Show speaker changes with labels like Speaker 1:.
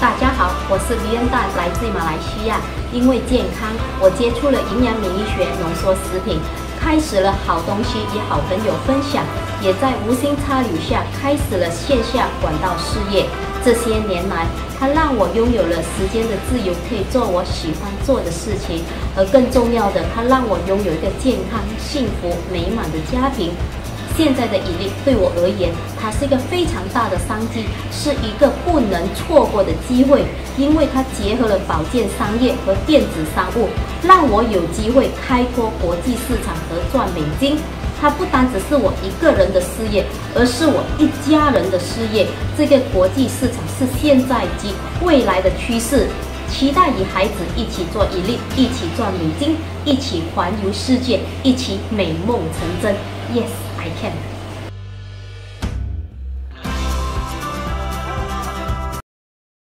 Speaker 1: 大家好，我是李恩大，来自马来西亚。因为健康，我接触了营养免疫学浓缩食品，开始了好东西与好朋友分享，也在无心插柳下开始了线下管道事业。这些年来，它让我拥有了时间的自由，可以做我喜欢做的事情，而更重要的，它让我拥有一个健康、幸福、美满的家庭。现在的引力对我而言，它是一个非常大的商机，是一个不能错过的机会，因为它结合了保健商业和电子商务，让我有机会开拓国际市场和赚美金。它不单只是我一个人的事业，而是我一家人的事业。这个国际市场是现在及未来的趋势，期待与孩子一起做引力，一起赚美金，一起环游世界，一起美梦成真。Yes。I can.